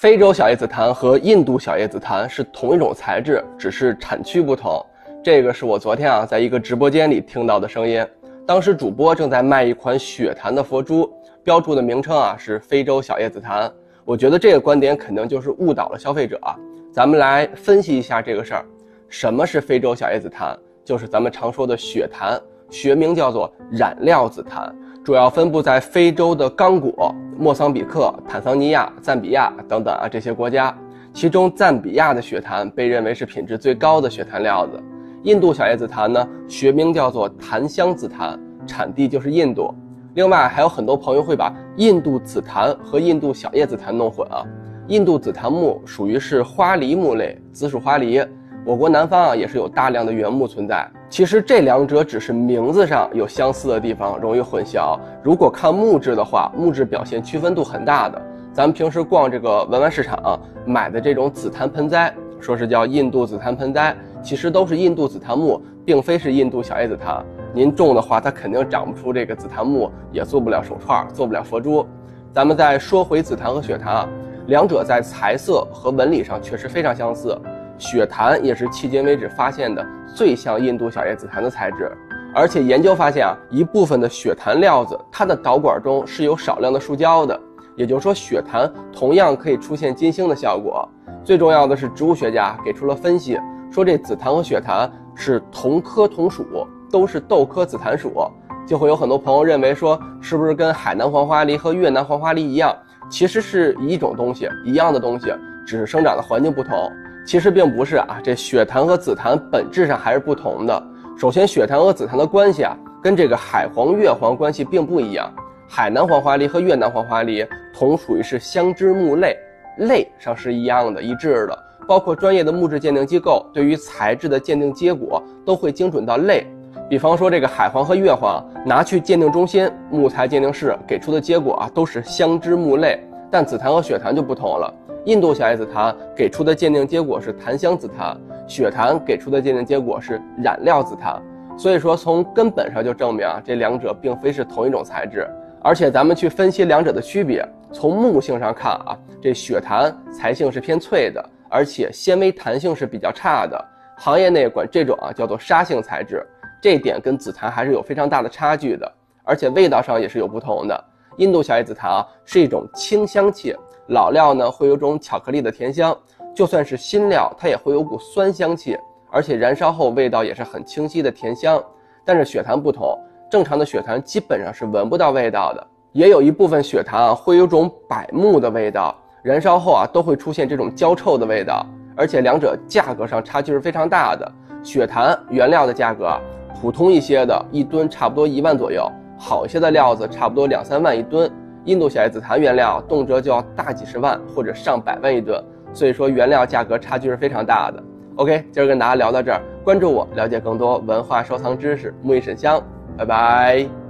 非洲小叶紫檀和印度小叶紫檀是同一种材质，只是产区不同。这个是我昨天啊在一个直播间里听到的声音。当时主播正在卖一款雪檀的佛珠，标注的名称啊是非洲小叶紫檀。我觉得这个观点肯定就是误导了消费者啊。咱们来分析一下这个事儿。什么是非洲小叶紫檀？就是咱们常说的雪檀，学名叫做染料紫檀。主要分布在非洲的刚果、莫桑比克、坦桑尼亚、赞比亚等等啊这些国家，其中赞比亚的雪檀被认为是品质最高的雪檀料子。印度小叶紫檀呢，学名叫做檀香紫檀，产地就是印度。另外还有很多朋友会把印度紫檀和印度小叶紫檀弄混啊。印度紫檀木属于是花梨木类，紫属花梨。我国南方啊也是有大量的原木存在。其实这两者只是名字上有相似的地方，容易混淆。如果看木质的话，木质表现区分度很大的。咱们平时逛这个文玩市场买的这种紫檀盆栽，说是叫印度紫檀盆栽，其实都是印度紫檀木，并非是印度小叶紫檀。您种的话，它肯定长不出这个紫檀木，也做不了手串，做不了佛珠。咱们再说回紫檀和雪檀啊，两者在材色和纹理上确实非常相似。血檀也是迄今为止发现的最像印度小叶紫檀的材质，而且研究发现啊，一部分的血檀料子，它的导管中是有少量的树胶的，也就是说，血檀同样可以出现金星的效果。最重要的是，植物学家给出了分析，说这紫檀和血檀是同科同属，都是豆科紫檀属，就会有很多朋友认为说，是不是跟海南黄花梨和越南黄花梨一样，其实是一种东西，一样的东西，只是生长的环境不同。其实并不是啊，这血檀和紫檀本质上还是不同的。首先，血檀和紫檀的关系啊，跟这个海黄、越黄关系并不一样。海南黄花梨和越南黄花梨同属于是香脂木类，类上是一样的、一致的。包括专业的木质鉴定机构对于材质的鉴定结果都会精准到类。比方说，这个海黄和越黄拿去鉴定中心木材鉴定室给出的结果啊，都是香脂木类，但紫檀和雪檀就不同了。印度小叶紫檀给出的鉴定结果是檀香紫檀，雪檀给出的鉴定结果是染料紫檀。所以说，从根本上就证明啊，这两者并非是同一种材质。而且咱们去分析两者的区别，从木性上看啊，这雪檀材性是偏脆的，而且纤维弹性是比较差的，行业内管这种啊叫做沙性材质。这点跟紫檀还是有非常大的差距的，而且味道上也是有不同的。印度小叶紫檀啊是一种清香气。老料呢会有种巧克力的甜香，就算是新料，它也会有股酸香气，而且燃烧后味道也是很清晰的甜香。但是血檀不同，正常的血檀基本上是闻不到味道的，也有一部分血檀啊会有种柏木的味道，燃烧后啊都会出现这种焦臭的味道，而且两者价格上差距是非常大的。血檀原料的价格，普通一些的一吨差不多一万左右，好一些的料子差不多两三万一吨。印度小叶紫檀原料动辄就要大几十万或者上百万一吨，所以说原料价格差距是非常大的。OK，今儿跟大家聊到这儿，关注我，了解更多文化收藏知识。木易沈香，拜拜。